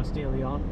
This Ponce de Leon.